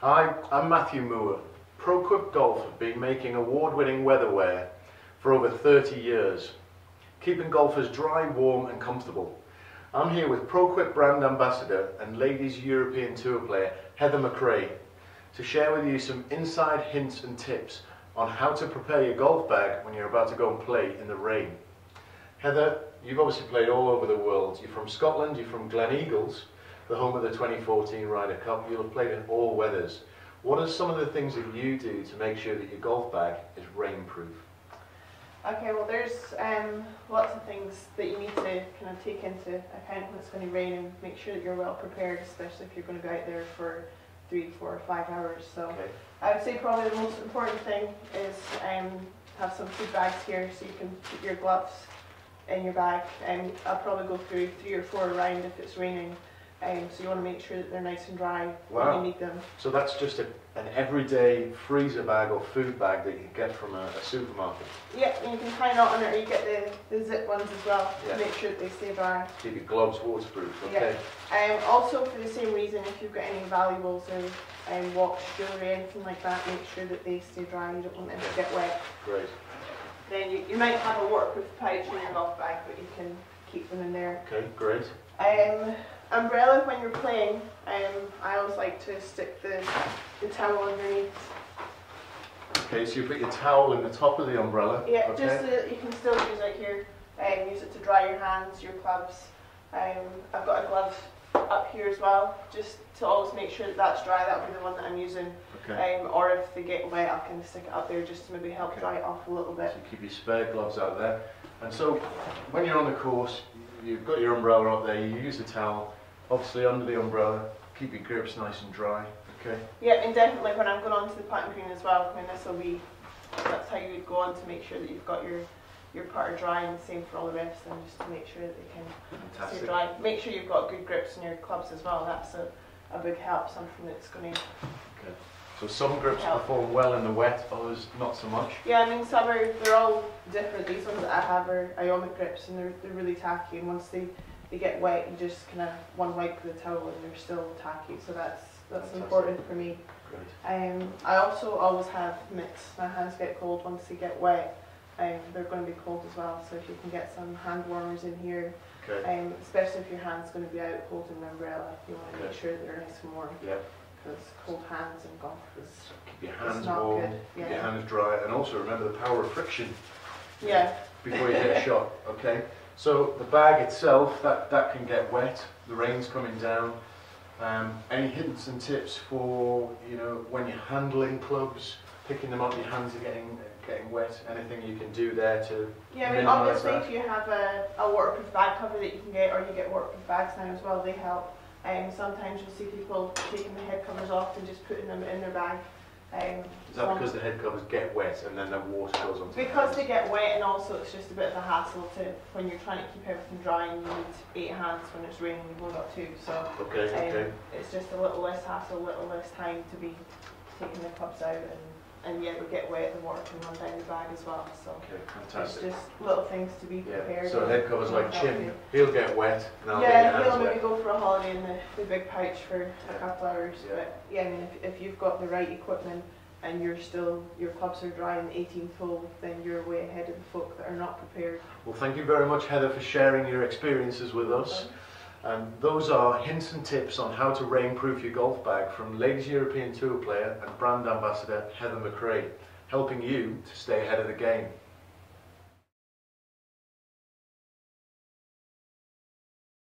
Hi, I'm Matthew Moore. ProQuip Golf have been making award-winning weatherwear for over 30 years, keeping golfers dry, warm and comfortable. I'm here with ProQuip brand ambassador and ladies European Tour player Heather MacRae to share with you some inside hints and tips on how to prepare your golf bag when you're about to go and play in the rain. Heather, you've obviously played all over the world. You're from Scotland, you're from Gleneagles, the home of the 2014 Ryder Cup. You'll have played in all weathers. What are some of the things that you do to make sure that your golf bag is rainproof? Okay, well there's um, lots of things that you need to kind of take into account when it's going to rain and make sure that you're well prepared, especially if you're going to go out there for three, four, five hours. So Okay. I would say probably the most important thing is um, have some food bags here so you can keep your gloves in your bag. And I'll probably go through three or four around if it's raining. Um, so you want to make sure that they're nice and dry when Wow. you need them. So that's just a, an everyday freezer bag or food bag that you can get from a, a supermarket. Yeah, and you can tie a knot on it or you get the, the zip ones as well Yeah. to make sure that they stay dry. Keep your gloves waterproof, okay? Um, also, for the same reason, if you've got any valuables or um, watch, jewellery, anything like that, make sure that they stay dry. You don't want them to get wet. Great. Then you, you might have a waterproof pouch in your golf bag, but you can keep them in there. Okay, great. Um, umbrella when you're playing. Um, I always like to stick the, the towel underneath. Okay, so you put your towel in the top of the umbrella. Yeah, okay? just so that you can still use it here. Um, use it to dry your hands, your gloves. Um, I've got a glove up here as well, just to always make sure that that's dry. That'll be the one that I'm using. Okay. Um, or if they get wet, I can stick it up there just to maybe help Okay. dry it off a little bit. So you keep your spare gloves out there. And so when you're on the course, you've got your umbrella up there, you use the towel, obviously under the umbrella, keep your grips nice and dry. Okay. Yeah, and definitely when I'm going on to the putting green as well, I mean this will be, that's how you would go on to make sure that you've got your, your putter dry and the same for all the rest and just to make sure that they can stay dry. Make sure you've got good grips in your clubs as well, that's a, a big help, something that's going to Okay. So some grips Help. perform well in the wet, others not so much. Yeah, I mean some are they're all different. These ones that I have are Iomic grips and they're they're really tacky and once they, they get wet you just kinda one wipe with the towel and they're still tacky. So that's that's Fantastic. important for me. Great. Um I also always have mitts. My hands get cold once they get wet. Um, they're going to be cold as well, so if you can get some hand warmers in here, Okay. um, especially if your hand's going to be out holding the umbrella, you want to make sure they're nice and warm Yeah. Cold hands in golf is Keep your hands not warm, good, keep your hands dry, and also remember the power of friction yeah before you hit a shot. Okay. So the bag itself, that that can get wet. The rain's coming down. Um, any hints and tips for you know when you're handling clubs, picking them up, your hands are getting getting wet. Anything you can do there to Yeah, I mean, obviously, that. if you have a, a waterproof bag cover that you can get, or you get waterproof bags now as well, they help. Um, sometimes you'll see people taking the head covers off and just putting them in their bag. Um, Is that because the head covers get wet and then the water goes the because they get wet, and also it's just a bit of a hassle to when you're trying to keep everything dry and you need eight hands when it's raining, you've only got two. So Okay, um, okay. it's just a little less hassle, a little less time to be taking the clubs out, and, and yeah, they get wet, the water can run down the bag as well. So. Okay, It's just little things to be prepared. Yeah, so head covers like Chin, he'll get wet and I'll get Yeah, he'll wet. maybe go for a holiday in the, the big pouch for a couple hours. Yeah. But yeah, I mean, if, if you've got the right equipment and you're still, your clubs are dry in the 18th hole, then you're way ahead of the folk that are not prepared. Well, thank you very much, Heather, for sharing your experiences with us. And those are hints and tips on how to rainproof your golf bag from Ladies European Tour player and brand ambassador Heather MacRae, helping you to stay ahead of the game.